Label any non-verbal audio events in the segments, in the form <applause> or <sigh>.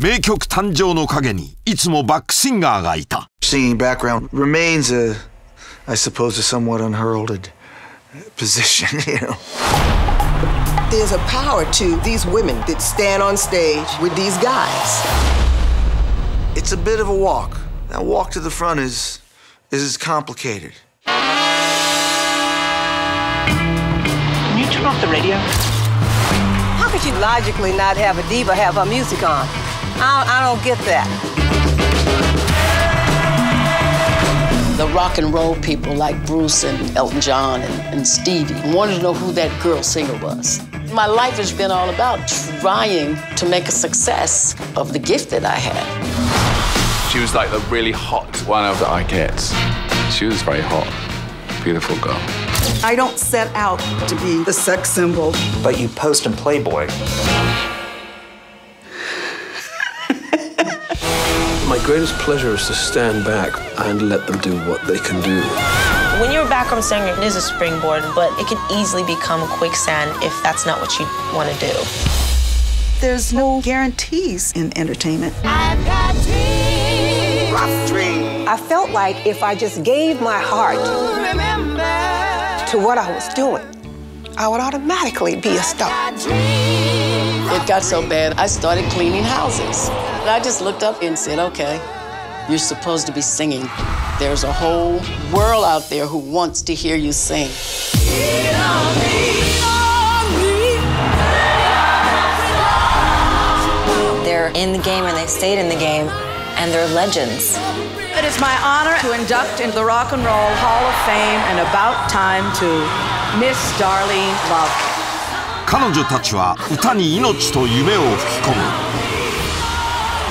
名曲誕生の陰にいつもバックシンガーがいた Singing background remains a, I suppose, a somewhat unheralded position, <laughs> you know. There's a power to these women that stand on stage with these guys. It's a bit of a walk. That walk to the front is is complicated. Can you turn off the radio? How could you logically not have a diva have her music on? I, I don't get that. The rock and roll people like Bruce and Elton John and, and Stevie wanted to know who that girl singer was. My life has been all about trying to make a success of the gift that I had. She was like the really hot one of the Ikettes. She was very hot, beautiful girl. I don't set out to be the sex symbol. But you post in Playboy. Greatest pleasure is to stand back and let them do what they can do. When you're a background singer, it is a springboard, but it can easily become quicksand if that's not what you want to do. There's no guarantees in entertainment. I've got dream. I felt like if I just gave my heart to what I was doing, I would automatically be a star. It got so bad, I started cleaning houses. And I just looked up and said, okay, you're supposed to be singing. There's a whole world out there who wants to hear you sing. They're in the game and they stayed in the game, and they're legends. It is my honor to induct into the Rock and Roll Hall of Fame and about time to Miss Darlene Love. 彼女たちは歌に命と夢を吹き込む。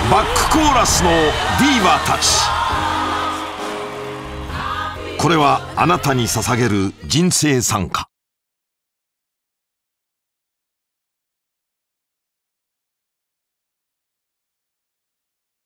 バックコーラスのディーバーたち。これはあなたに捧げる人生参加。